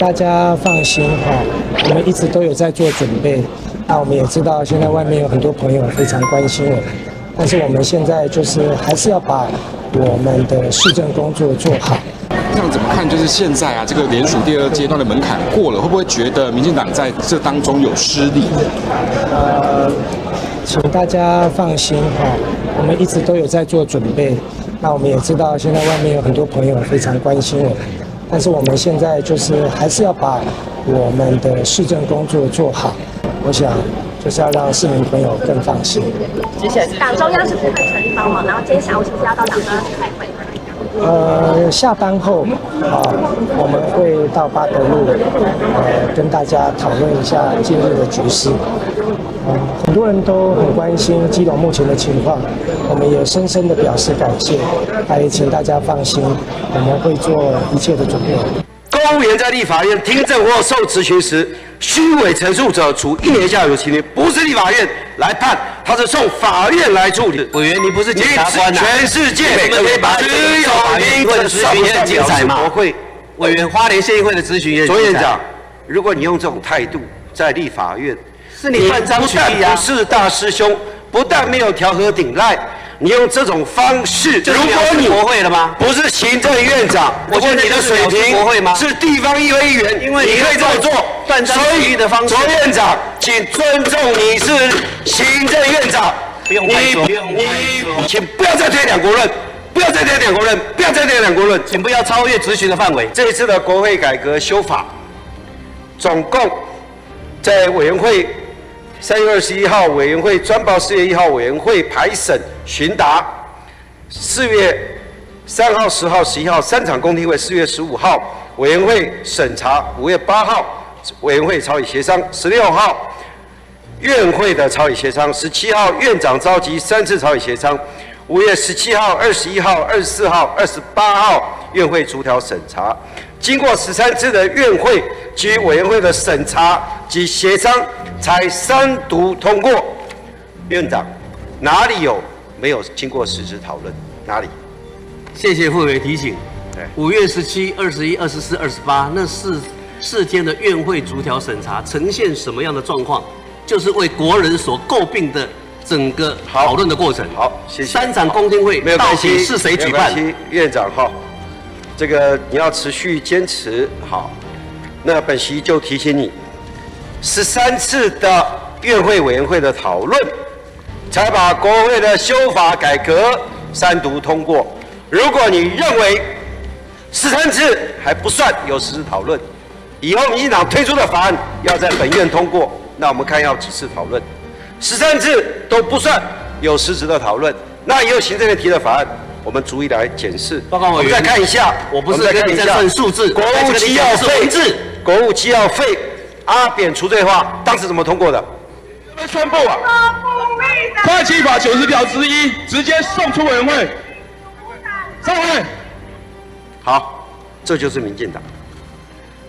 大家放心哈，我们一直都有在做准备。那我们也知道，现在外面有很多朋友非常关心我们，但是我们现在就是还是要把我们的市政工作做好。这样怎么看？就是现在啊，这个联署第二阶段的门槛过了，会不会觉得民进党在这当中有失利？呃，请大家放心哈，我们一直都有在做准备。那我们也知道，现在外面有很多朋友非常关心我们，但是我们现在就是还是要把我们的市政工作做好。我想就是要让市民朋友更放心。谢谢，党中央是不是会成立帮忙？然后今天下午是不是要到党中央去开会？呃，下班后啊，我们会到八德路，呃，跟大家讨论一下今日的局势。呃，很多人都很关心基隆目前的情况，我们也深深的表示感谢，也请大家放心，我们会做一切的准备。公务员在立法院听证或受质询时，虚伪陈述者，处一年以下有期徒刑。不是立法院来判，他是送法院来处理。委员，你不是检察官呐？全世界我们可以把只有民主的咨询也很精彩吗？国会委员，花莲县议会的咨询也很精彩。卓院长，如果你用这种态度在立法院，是你断章取义啊！不是大师兄，不但没有调和顶赖。你用这种方式，如果你国会了吗？不是行政院长，我觉得你的水平国会吗？是地方议会议员，因为你可以这么做。断章取义的方式，卓院长，请尊重你是行政院长。不用拍手，不用拍手，请不要再推两国论，不要再推两国论，不要再推两国论，请不要超越咨询的范围。这一次的国会改革修法，总共在委员会。三月二十一号，委员会专报；四月一号，委员会排审询答；四月三号、十号、十一号三场公听会；四月十五号，委员会审查；五月八号，委员会草拟协商；十六号，院会的草拟协商；十七号，院长召集三次草拟协商；五月十七号、二十一号、二十四号、二十八号，院会逐条审查。经过十三次的院会及委员会的审查及协商，才三读通过。院长，哪里有没有经过实质讨论？哪里？谢谢副委提醒。五月十七、二十一、二十四、二十八那四四天的院会逐条审查，呈现什么样的状况？就是为国人所诟病的整个讨论的过程。好，谢谢。三场公听会，到底是谁举办？院长哈。这个你要持续坚持好，那本席就提醒你，十三次的院会委员会的讨论，才把国会的修法改革三读通过。如果你认为十三次还不算有实质讨论，以后民进党推出的法案要在本院通过，那我们看要几次讨论？十三次都不算有实质的讨论，那以后行政院提的法案。我们逐一来检视。报告委员，再看一下，我不是跟你在算数字。国务机要废制，国务机要废，阿扁除罪化，当时怎么通过的？宣布啊，快起法九十条之一，直接送出委员会。上会。好，这就是民进党。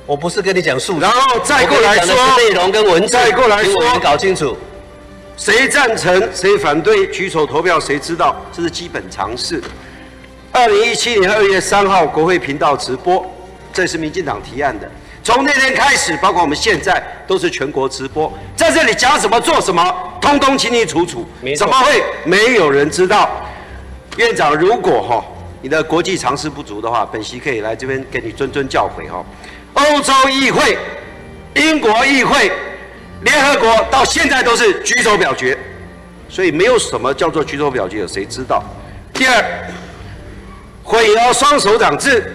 我不是跟你讲数字，然后再过来说内容跟文字，再过来说，搞清楚。谁赞成谁反对，举手投票，谁知道？这是基本常识。二零一七年二月三号，国会频道直播，这是民进党提案的。从那天开始，包括我们现在，都是全国直播，在这里讲什么、做什么，通通清清楚楚。怎么会没有人知道？院长，如果哈你的国际常识不足的话，本席可以来这边给你谆谆教诲哈。欧洲议会、英国议会。联合国到现在都是举手表决，所以没有什么叫做举手表决，有谁知道？第二，混淆双手掌制，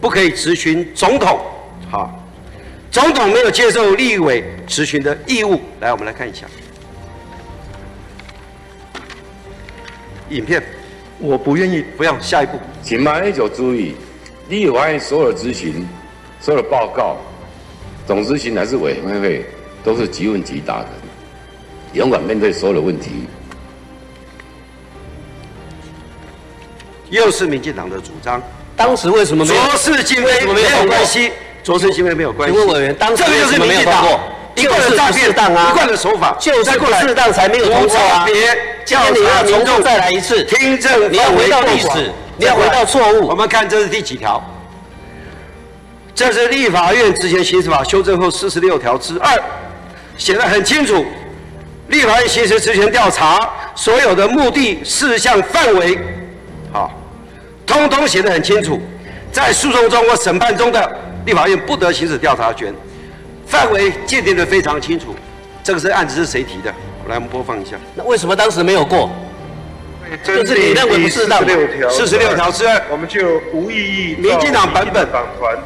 不可以质询总统。好，总统没有接受立委质询的义务。来，我们来看一下影片。我不愿意，不要下一步。请马英九注意，立委所有咨询、所有的报告，总咨询还是委员会。都是即问即答的，勇敢面对所有的问题。又是民进党的主张，当时为什么没有？卓氏经费没有关系，卓氏经费没有关系。请问委员，当时这个就是民进党一贯的诈骗、一贯的手法，就是不适当才没有通过啊！别叫你要民众再来一次，听证，你要回到历史，你要回到错误。我们看这是第几条？这是立法院之前刑事法修正后四十六条之二，写得很清楚。立法院行使职权调查所有的目的、事项、范围，好，通通写得很清楚。在诉讼中或审判中的立法院不得行使调查权，范围界定得非常清楚。这个是案子是谁提的？来，我们播放一下。那为什么当时没有过？就是你认为不适当。四十六条之二，我们就无异议。民进党版本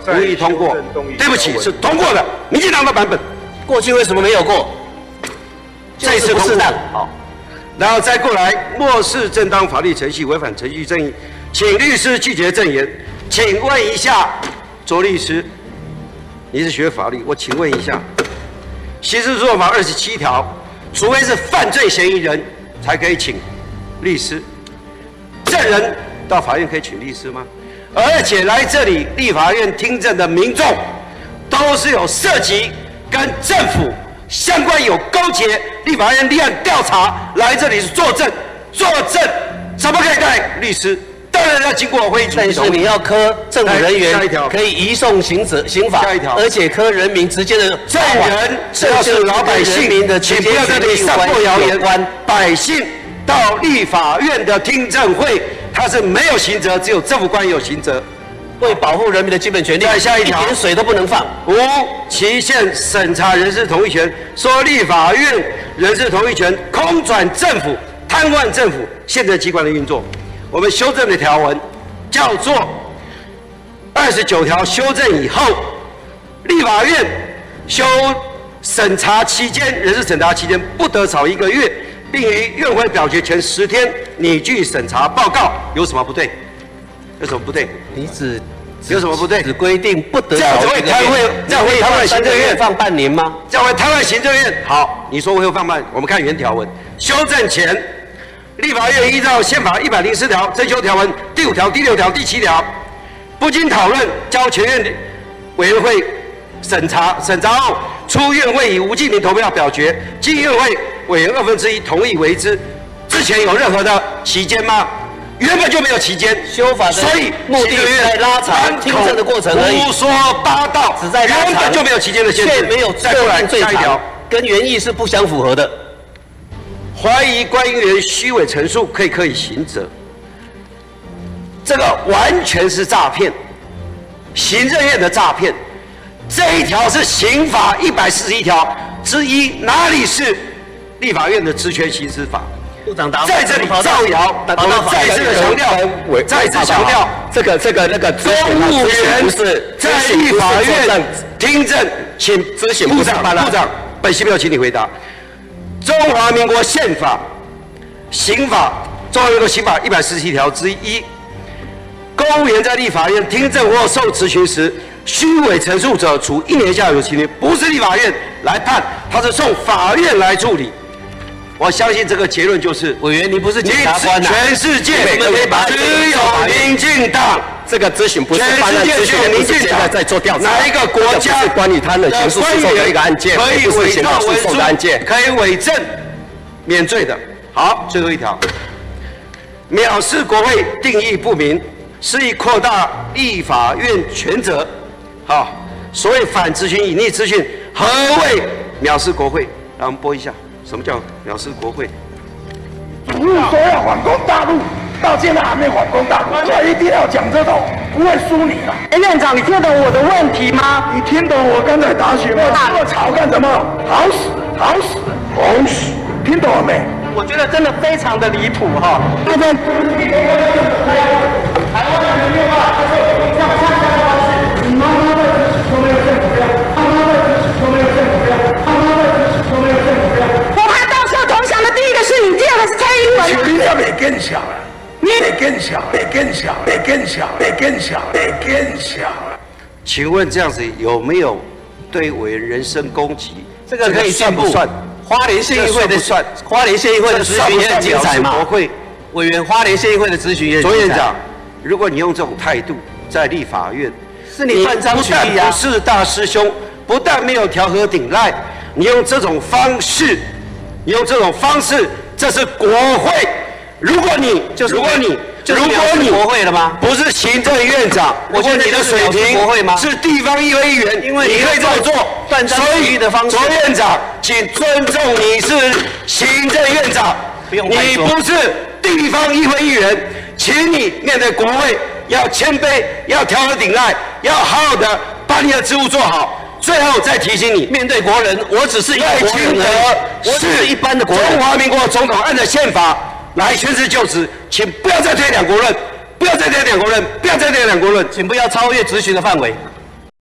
无异议通过。对不起，是通过的。民进党的版本，过去为什么没有过？这次通过。好，然后再过来，漠视正当法律程序，违反程序正义，请律师拒绝证言。请问一下，卓律师，你是学法律，我请问一下，刑事诉讼法二十七条，除非是犯罪嫌疑人才可以请。律师，证人到法院可以请律师吗？而且来这里立法院听证的民众，都是有涉及跟政府相关有勾结，立法院立案调查来这里是作证，作证怎么可以带律师？当然要经过会。但是你要科政府人员可以移送刑责刑法，下一条，而且科人民直接的证人，只要是老百姓的，请不要在这里散布谣言，百姓。到立法院的听证会，他是没有刑责，只有政府官有刑责。为保护人民的基本权利，下一条，一点水都不能放。无期限审查人事同意权，说立法院人事同意权空转政府，瘫痪政府现在机关的运作。我们修正的条文叫做二十九条修正以后，立法院修审查期间，人事审查期间不得少一个月。并于院会表决前十天拟具审查报告，有什么不对？有什么不对？你只有什么不对？只规定不得这样子会开会，这样会瘫痪行政院放半年吗？这样会瘫痪行政院。好，你说会放半？我们看原条文，修正前，立法院依照宪法一百零四条增修条文第五条、第六条、第七条，不经讨论交全院委员会审查，审查后出院会以无记名投票表决，经院会。委员二分之一同意为之，之前有任何的期间吗？原本就没有期间，修法的所以目的在拉长听证的过程而已。胡说八道，只在原本就没有期间的限制，却没有再过来下一条，跟原意是不相符合的。怀疑官员虚伪陈述可以可以行责，这个完全是诈骗，行政院的诈骗。这一条是刑法一百四十一条之一，哪里是？立法院的职权行使法，部长答在这里造谣，我们再次的强调，再次强调，这个这个那个公务员在立法院听证，请部长部长，本席没有请你回答。中华民国宪法、刑法、中华民国刑法一百四十七条之一，公务员在立法院听证或受质询时。虚伪陈述者，处一年以下有期徒刑。不是立法院来判，他是送法院来处理。我相信这个结论就是：委员，你不是检察官全世界只有民进党这个咨询不是全世界只有民进党在做调查。哪一个国家是关于他的刑事诉讼的一个案件？可以伪造文书的案件，可以伪证免罪的。好，最后一条，藐视国会定义不明，肆意扩大立法院权责。好，所谓反咨询、隐匿咨询，何谓藐视国会？让我们播一下。什么叫藐视国会？主日说要反攻大陆，到现在还没反攻大陆，所以一定要讲这种，不会输你的。哎，院长，你听懂我的问题吗？你听懂我刚才答询吗？这么吵干什么？好死，好死，好死，听懂了没？我觉得真的非常的离谱哈。那边。请问这样子有没有对委员人身攻击？这个可以算不算？花莲县议会的算，花莲县议会的咨询也很精彩嘛。委员花莲县议会的咨询也。卓院长，如果你用这种态度在立法院，是你断章取义啊！不是大师兄，不但没有调和顶赖，你用这种方式，你用这种方式，这是国会。如果你，就是如果你就是如果你国会了吗？不是行政院长，我觉得你的水平国会吗？是地方议会议员，因为你可以这么做。断章取义的方式。卓院长，请尊重你是行政院长，你不是地方议会议员，请你面对国会要谦卑，要调和顶赖，要好好的把你的职务做好。最后再提醒你，面对国人，我只是一个国人我只是一般的国人。中华民国总统按照宪法来宣誓就职，请不要再推两国论，不要再推两国论，不要再推两国论，请不要超越执行的范围。